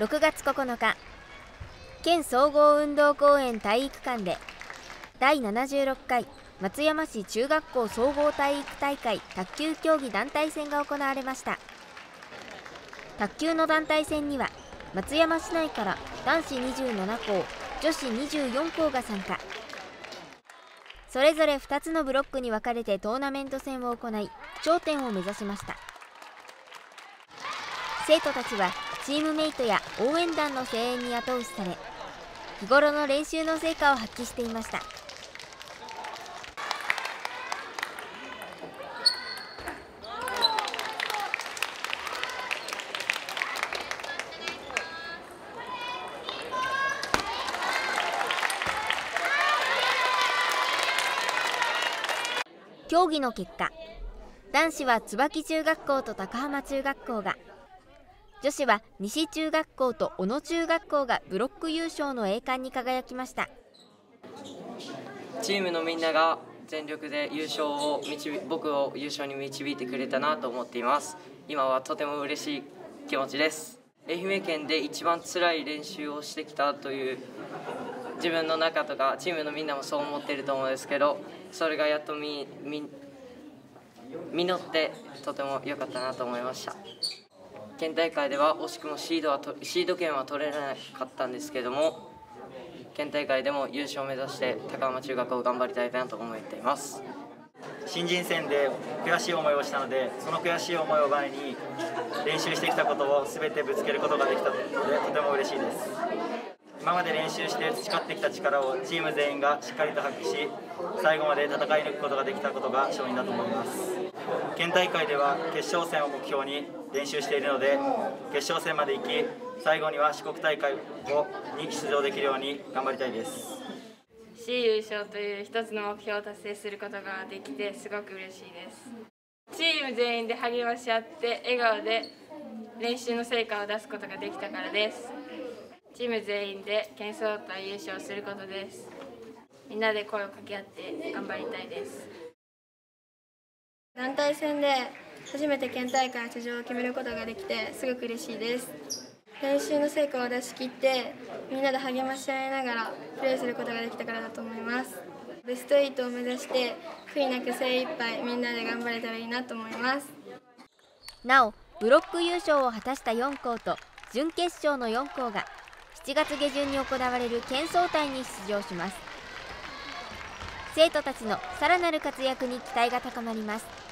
6月9日。県総合運動公園体育館で第76回松山市中学校総合体育大会卓球競技団体戦が行われました。卓球の団体戦には松山市内から男子27校女子24校が参加。それぞれ2つのブロックに分かれてトーナメント戦を行い頂点を目指しました。生徒たちはチームメイトや応援団の声援に後押しされ日頃の練習の成果を発揮していました。競技の結果男子は椿中学校と高浜中学校が女子は西中学校と小野中学校がブロック優勝の栄冠に輝きました。チームのみんなが全力で優勝を導僕を優勝に導いてくれたなと思っています。今はとても嬉しい気持ちです。愛媛県で一番辛い練習をしてきたという自分の中とかチームのみんなもそう思ってると思うんですけどそれがやっとみみ実ってとても良かったなと思いました。県大会では惜しくもシードはシード権は取れなかったんですけども県大会でも優勝を目指して高浜中学を頑張りたいなと思っています。新人戦で悔しい思いをしたのでその悔しい思いを前に練習してきたことを全てぶつけることができたのでとても嬉しいです。今まで練習して培ってきた力をチーム全員がしっかりと発揮し最後まで戦い抜くことができたことが勝因だと思います。県大会では決勝戦を目標に練習しているので決勝戦まで行き最後には四国大会をに出場できるように頑張りたいです。市優勝という一つの目標を達成することができてすごく嬉しいです。チーム全員で励まし合って笑顔で練習の成果を出すことができたからです。チーム全員で県総体優勝することです。みんなで声を掛け合って頑張りたいです。団体戦で初めて県大会出場を決めることができてすごく嬉しいです。練習の成果を出し切ってみんなで励まし合いながらプレーすることができたからだと思います。ベスト8を目指して悔いなく精一杯みんなで頑張れたらいいなと思います。なおブロック優勝を果たした4校と準決勝の4校が7月下旬に行われる県総体に出場します。生徒たちのさらなる活躍に期待が高まります。